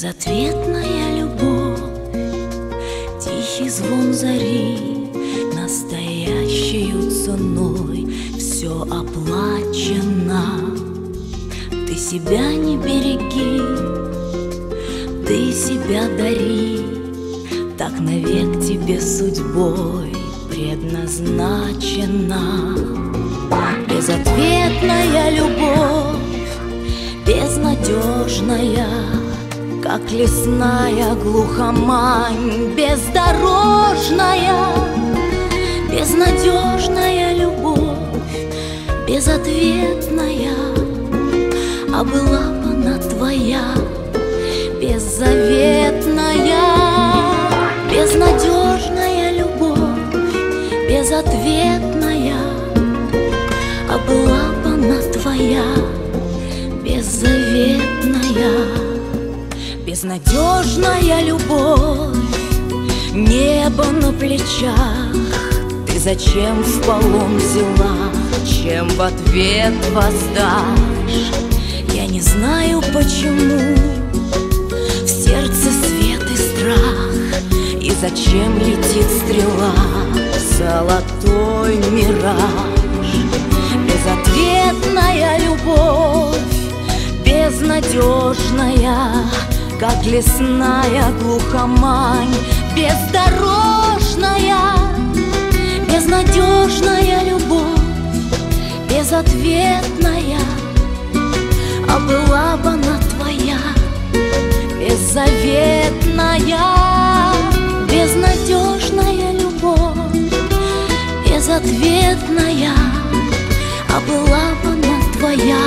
Безответная любовь, тихий звон зари, Настоящей ценой все оплачено. Ты себя не береги, ты себя дари, Так навек тебе судьбой предназначена. Безответная любовь, безнадежная, как лесная глухомань Бездорожная, безнадежная любовь Безответная, а была бы она твоя Беззаветная, безнадежная любовь Безответная, а была бы она твоя Беззаветная Безнадежная любовь, небо на плечах Ты зачем в полон взяла, чем в ответ воздашь? Я не знаю почему. В сердце свет и страх. И зачем летит стрела? Золотой мираж. Безответная любовь Безнадежная как лесная глухомань. Бездорожная, безнадежная любовь Безответная, а была бы она твоя. Беззаветная, безнадежная любовь Безответная, а была бы она твоя.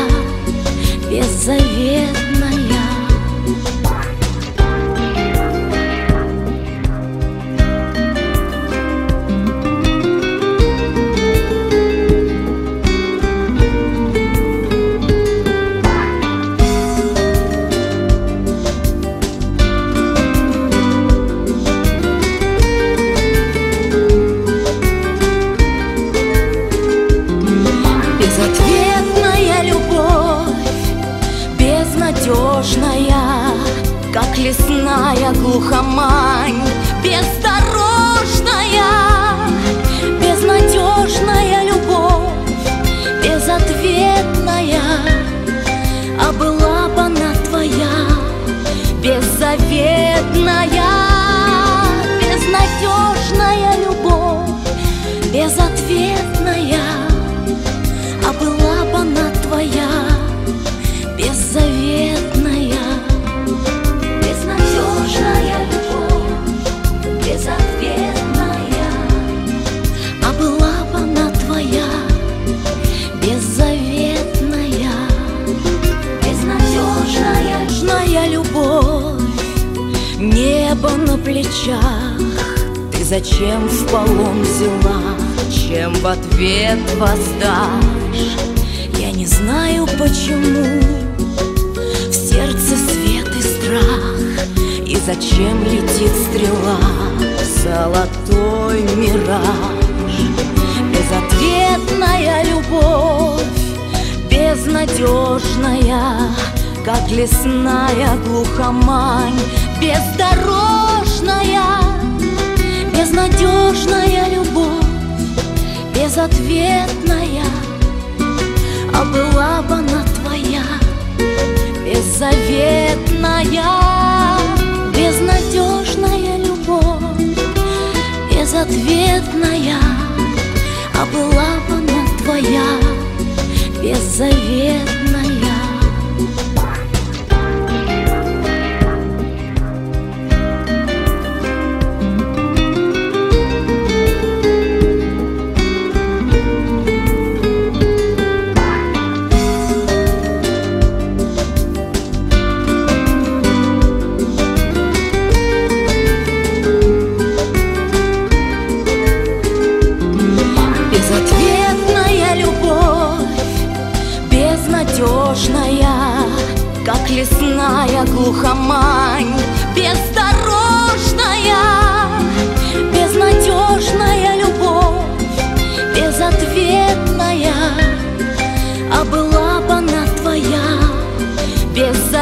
Беззаветная глухомань, плечах. Ты зачем в полон взяла, чем в ответ воздашь? Я не знаю почему. В сердце свет и страх. И зачем летит стрела? Золотой мираж. Безответная любовь. Безнадежная как лесная глухомань Бездорожная, безнадежная любовь Безответная, а была бы она твоя Беззаветная, безнадежная любовь Безответная, а была бы она твоя Беззаветная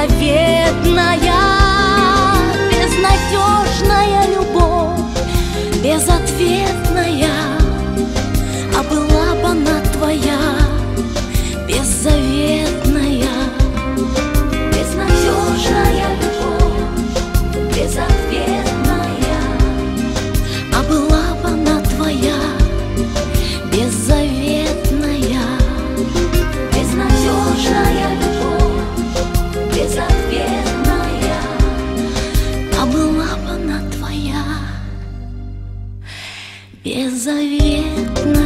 безответная, безнадежная любовь, безответная, а была бы она твоя, беззаветная. Беззаветно